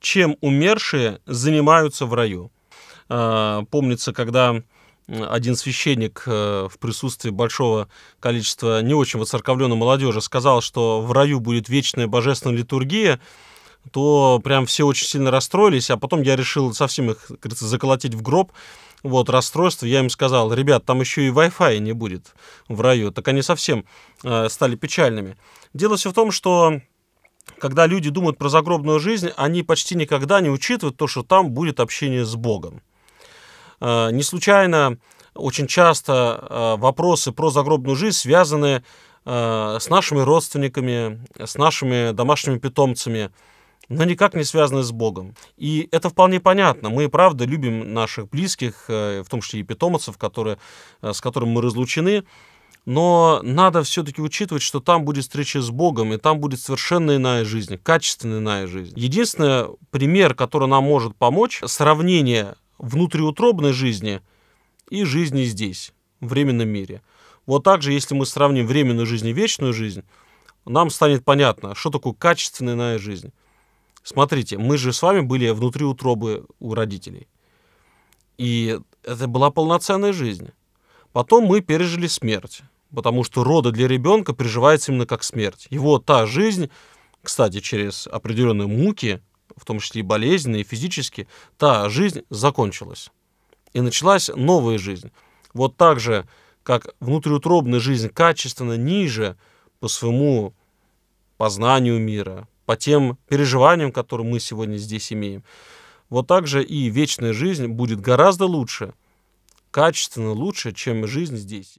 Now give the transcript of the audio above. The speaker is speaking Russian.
чем умершие занимаются в раю. А, помнится, когда один священник э, в присутствии большого количества не очень воцерковленной молодежи сказал, что в раю будет вечная божественная литургия, то прям все очень сильно расстроились, а потом я решил совсем их, как говорится, заколотить в гроб, вот, расстройство, я им сказал, ребят, там еще и Wi-Fi не будет в раю, так они совсем э, стали печальными. Дело все в том, что когда люди думают про загробную жизнь, они почти никогда не учитывают то, что там будет общение с Богом. Э, не случайно очень часто э, вопросы про загробную жизнь связаны э, с нашими родственниками, с нашими домашними питомцами, но никак не связаны с Богом. И это вполне понятно. Мы, правда, любим наших близких, в том числе и питомцев, которые, с которыми мы разлучены, но надо все-таки учитывать, что там будет встреча с Богом, и там будет совершенно иная жизнь, качественно иная жизнь. Единственный пример, который нам может помочь, сравнение внутриутробной жизни и жизни здесь, в временном мире. Вот так же, если мы сравним временную жизнь и вечную жизнь, нам станет понятно, что такое качественная иная жизнь. Смотрите, мы же с вами были внутри утробы у родителей. И это была полноценная жизнь. Потом мы пережили смерть, потому что роды для ребенка переживается именно как смерть. Его та жизнь, кстати, через определенные муки, в том числе и болезненные, и физически, та жизнь закончилась. И началась новая жизнь. Вот так же, как внутриутробная жизнь качественно ниже по своему познанию мира, по тем переживаниям, которые мы сегодня здесь имеем. Вот так же и вечная жизнь будет гораздо лучше, качественно лучше, чем жизнь здесь.